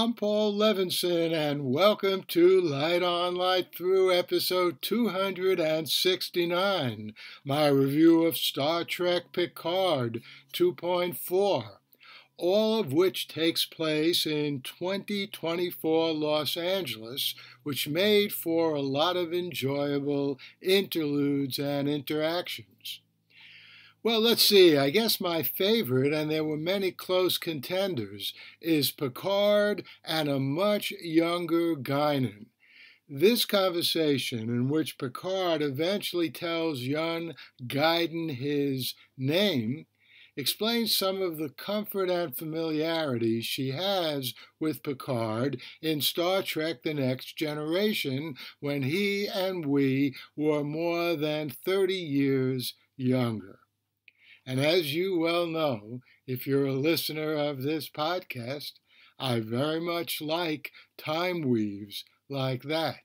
I'm Paul Levinson, and welcome to Light on Light Through episode 269, my review of Star Trek Picard 2.4, all of which takes place in 2024 Los Angeles, which made for a lot of enjoyable interludes and interactions. Well, let's see. I guess my favorite, and there were many close contenders, is Picard and a much younger Guinan. This conversation, in which Picard eventually tells young Guinan his name, explains some of the comfort and familiarity she has with Picard in Star Trek The Next Generation when he and we were more than 30 years younger. And as you well know, if you're a listener of this podcast, I very much like time weaves like that.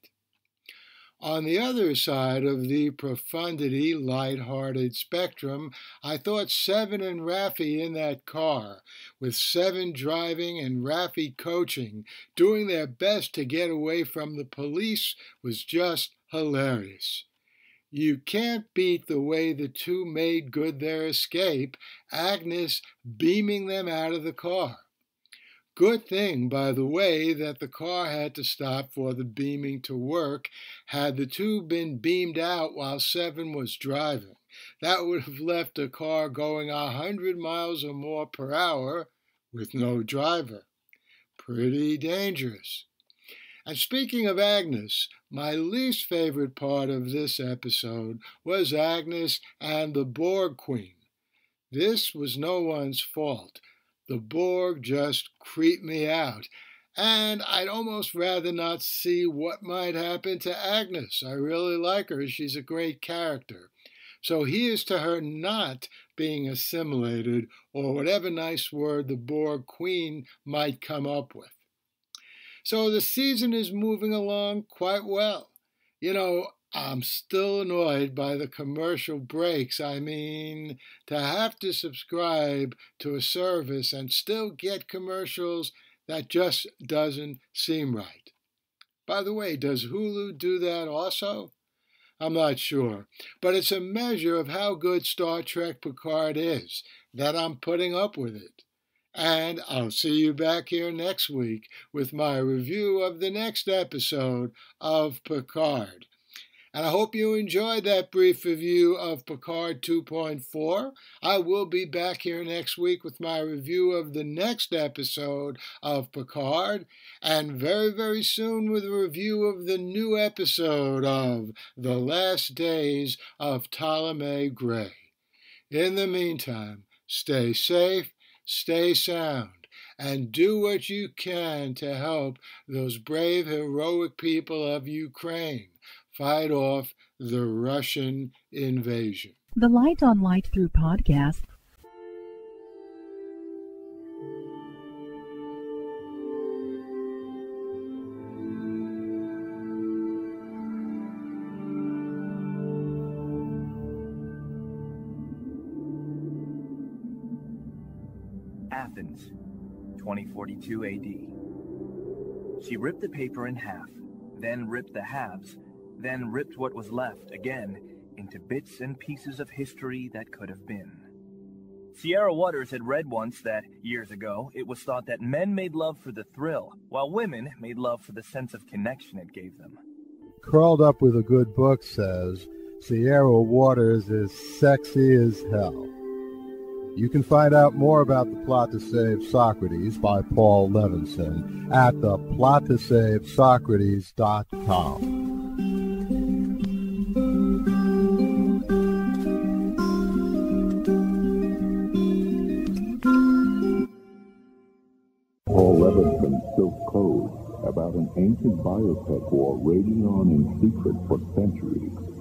On the other side of the profundity light-hearted spectrum, I thought Seven and Raffi in that car, with Seven driving and Raffi coaching, doing their best to get away from the police, was just hilarious. You can't beat the way the two made good their escape, Agnes beaming them out of the car. Good thing, by the way, that the car had to stop for the beaming to work. Had the two been beamed out while Seven was driving, that would have left a car going a hundred miles or more per hour with no driver. Pretty dangerous. And speaking of Agnes, my least favorite part of this episode was Agnes and the Borg Queen. This was no one's fault. The Borg just creeped me out, and I'd almost rather not see what might happen to Agnes. I really like her, she's a great character. So here's to her not being assimilated, or whatever nice word the Borg Queen might come up with. So the season is moving along quite well. You know, I'm still annoyed by the commercial breaks. I mean, to have to subscribe to a service and still get commercials, that just doesn't seem right. By the way, does Hulu do that also? I'm not sure, but it's a measure of how good Star Trek Picard is that I'm putting up with it. And I'll see you back here next week with my review of the next episode of Picard. And I hope you enjoyed that brief review of Picard 2.4. I will be back here next week with my review of the next episode of Picard, and very, very soon with a review of the new episode of The Last Days of Ptolemy Gray. In the meantime, stay safe stay sound, and do what you can to help those brave, heroic people of Ukraine fight off the Russian invasion. The Light on Light Through podcast Athens, 2042 AD. She ripped the paper in half, then ripped the halves, then ripped what was left again into bits and pieces of history that could have been. Sierra Waters had read once that, years ago, it was thought that men made love for the thrill, while women made love for the sense of connection it gave them. Curled Up with a Good Book says Sierra Waters is sexy as hell. You can find out more about the plot to save Socrates by Paul Levinson at the plot to save Socrates.com. Paul Levinson Silk Code about an ancient biotech war raging on in secret for centuries.